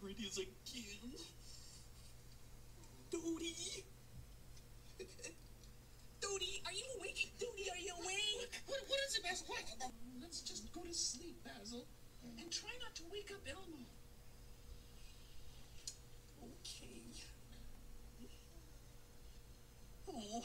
pretty again, I can. Are you awake? Dodi, are you awake? What, what is it, Basil? What? Let's just go to sleep, Basil. And try not to wake up Elmo. Okay. Oh.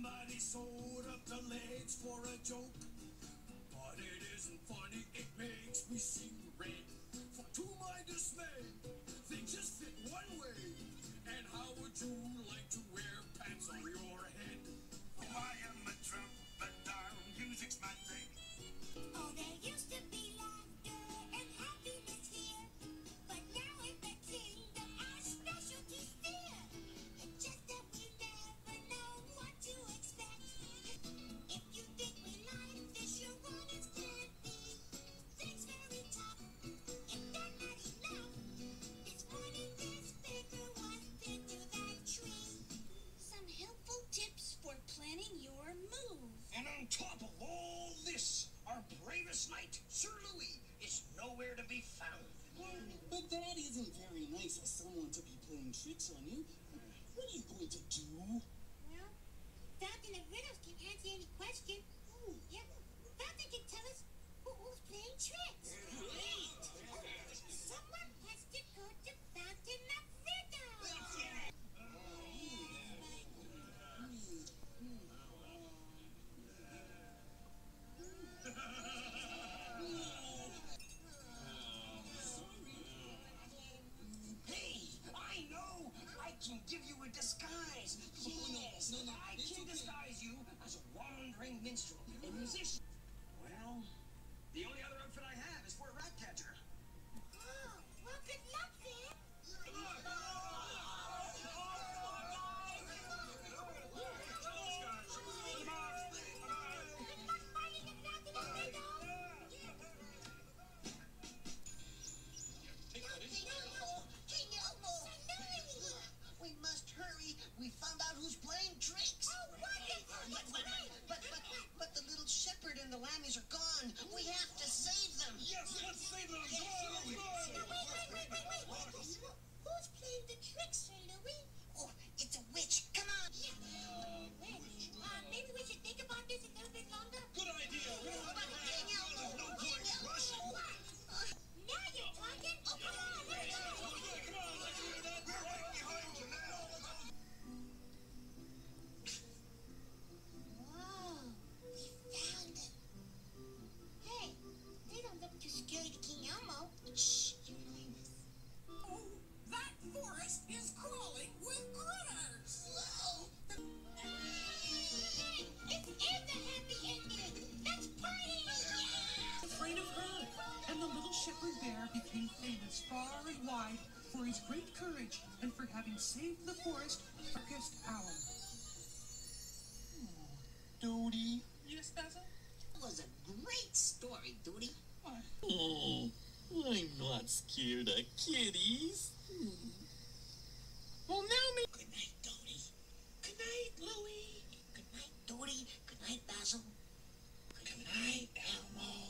Somebody sold up the legs for a joke. But it isn't funny, it makes me seem red. For to my dismay, Sir Louis, is nowhere to be found. But that isn't very nice of someone to be playing tricks on you. What are you going to do? Can give you a disguise. Yes, no, no, I can okay. disguise you as a wandering minstrel, a musician. Well, the only other courage and for having saved the forest for Guest Owl. Dodi. Yes, Basil? It was a great story, Dodi. Oh, I'm not scared of kitties. Hmm. Well, now me. Good night, Dodi. Good night, Louie. Good night, Dodi. Good night, Basil. Good night, Elmo.